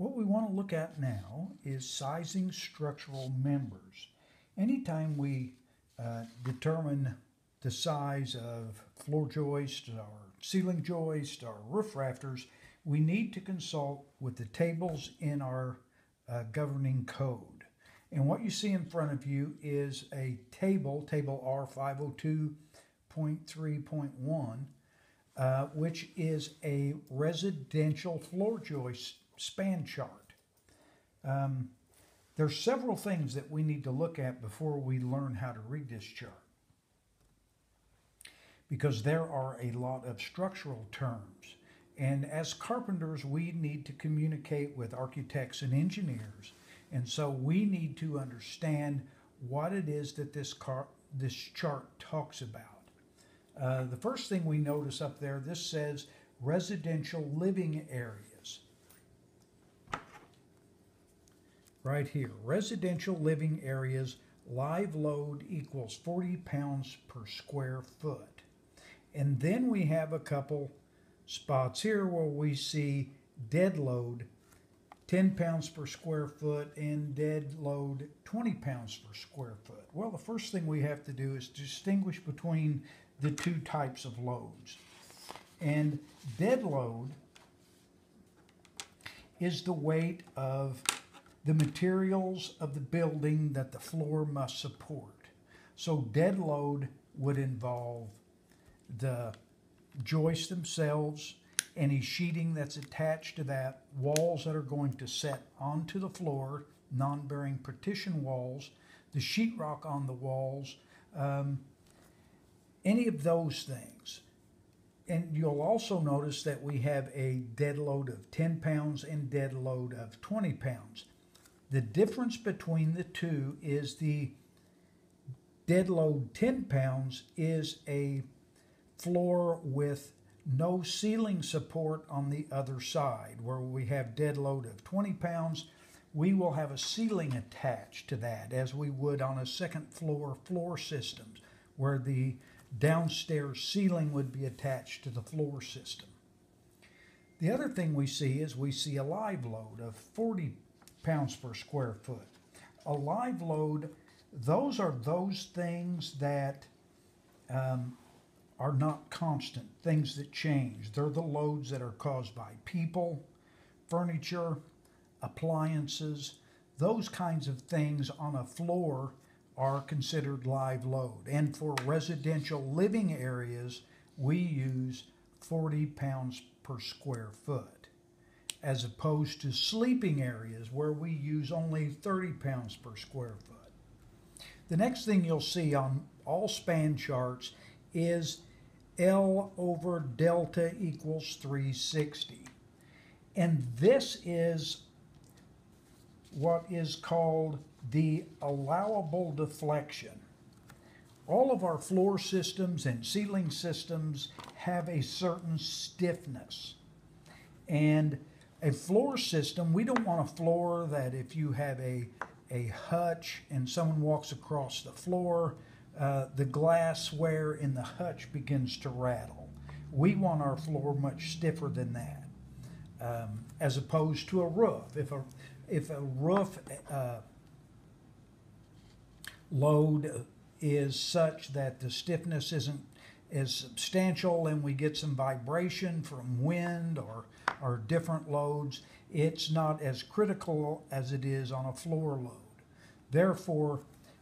What we want to look at now is sizing structural members. Anytime we uh, determine the size of floor joists or ceiling joists or roof rafters, we need to consult with the tables in our uh, governing code. And what you see in front of you is a table, table R502.3.1, uh, which is a residential floor joist span chart. Um, there's several things that we need to look at before we learn how to read this chart. Because there are a lot of structural terms. And as carpenters, we need to communicate with architects and engineers. And so we need to understand what it is that this, car, this chart talks about. Uh, the first thing we notice up there, this says residential living area. Right here. Residential living areas, live load equals 40 pounds per square foot. And then we have a couple spots here where we see dead load 10 pounds per square foot and dead load 20 pounds per square foot. Well, the first thing we have to do is distinguish between the two types of loads. And dead load is the weight of the materials of the building that the floor must support. So dead load would involve the joists themselves, any sheeting that's attached to that, walls that are going to set onto the floor, non-bearing partition walls, the sheetrock on the walls, um, any of those things. And you'll also notice that we have a dead load of 10 pounds and dead load of 20 pounds. The difference between the two is the dead load 10 pounds is a floor with no ceiling support on the other side. Where we have dead load of 20 pounds, we will have a ceiling attached to that as we would on a second floor floor systems where the downstairs ceiling would be attached to the floor system. The other thing we see is we see a live load of 40 pounds per square foot. A live load, those are those things that um, are not constant, things that change. They're the loads that are caused by people, furniture, appliances, those kinds of things on a floor are considered live load. And for residential living areas, we use 40 pounds per square foot as opposed to sleeping areas where we use only 30 pounds per square foot. The next thing you'll see on all span charts is L over delta equals 360. And this is what is called the allowable deflection. All of our floor systems and ceiling systems have a certain stiffness. And a floor system, we don't want a floor that if you have a, a hutch and someone walks across the floor, uh, the glassware in the hutch begins to rattle. We want our floor much stiffer than that, um, as opposed to a roof. If a if a roof uh, load is such that the stiffness isn't as substantial and we get some vibration from wind or or different loads, it's not as critical as it is on a floor load. Therefore,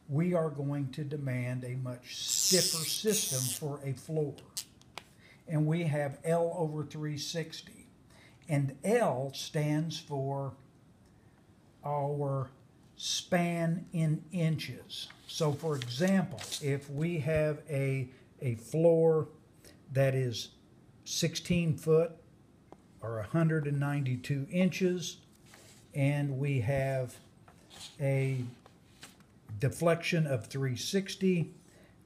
we are going to demand a much stiffer system for a floor. And we have L over 360. And L stands for our span in inches. So, for example, if we have a, a floor that is 16 foot or 192 inches, and we have a deflection of 360.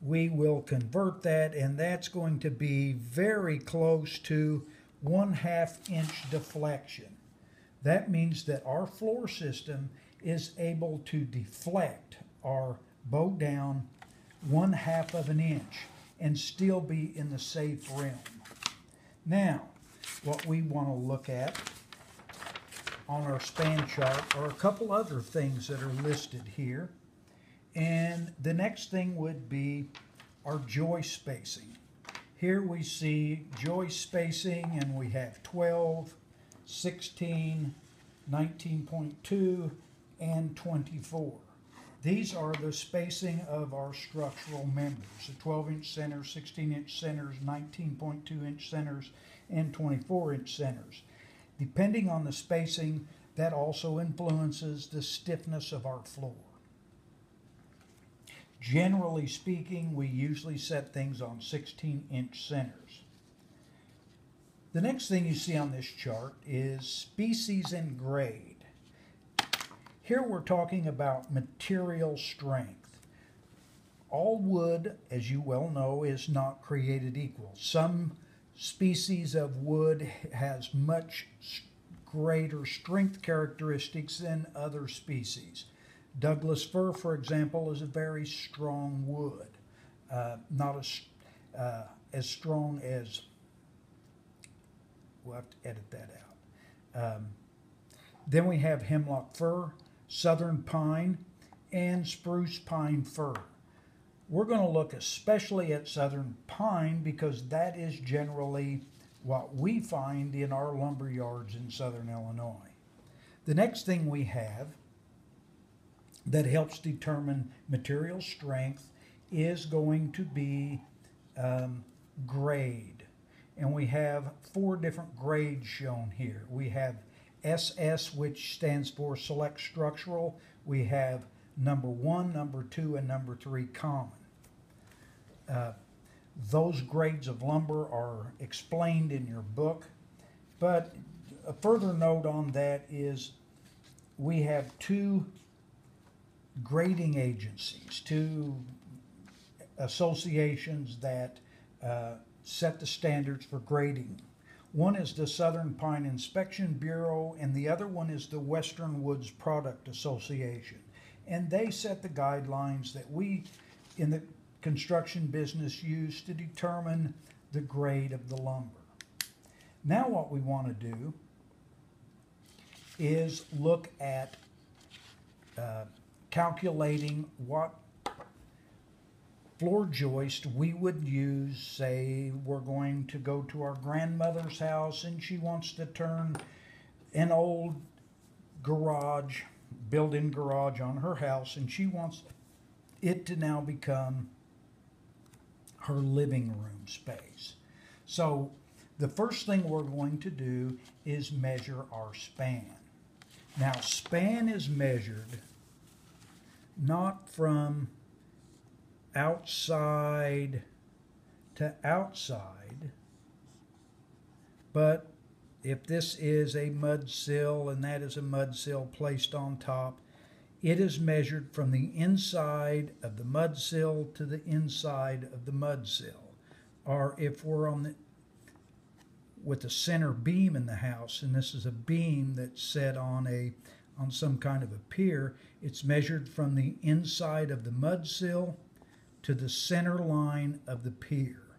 We will convert that, and that's going to be very close to one half inch deflection. That means that our floor system is able to deflect our bow down one half of an inch and still be in the safe realm. Now, what we want to look at on our span chart are a couple other things that are listed here. And the next thing would be our joist spacing. Here we see joist spacing and we have 12, 16, 19.2, and 24. These are the spacing of our structural members, the 12 inch centers, 16 inch centers, 19.2 inch centers, and 24 inch centers. Depending on the spacing, that also influences the stiffness of our floor. Generally speaking, we usually set things on 16 inch centers. The next thing you see on this chart is species and grade. Here we're talking about material strength. All wood, as you well know, is not created equal. Some species of wood has much greater strength characteristics than other species. Douglas fir, for example, is a very strong wood, uh, not as, uh, as strong as, we'll have to edit that out. Um, then we have hemlock fir, southern pine, and spruce pine fir. We're going to look especially at southern pine because that is generally what we find in our lumber yards in southern Illinois. The next thing we have that helps determine material strength is going to be um, grade. And we have four different grades shown here. We have SS, which stands for select structural. We have number one, number two, and number three common. Uh, those grades of lumber are explained in your book, but a further note on that is we have two grading agencies, two associations that uh, set the standards for grading. One is the Southern Pine Inspection Bureau, and the other one is the Western Woods Product Association. And they set the guidelines that we in the construction business use to determine the grade of the lumber. Now, what we want to do is look at uh, calculating what floor joist we would use. Say we're going to go to our grandmother's house and she wants to turn an old garage, built in garage on her house, and she wants it to now become her living room space. So the first thing we're going to do is measure our span. Now, span is measured not from outside to outside, but if this is a mud sill and that is a mud sill placed on top, it is measured from the inside of the mud sill to the inside of the mud sill. Or if we're on the with the center beam in the house, and this is a beam that's set on a on some kind of a pier, it's measured from the inside of the mud sill to the center line of the pier.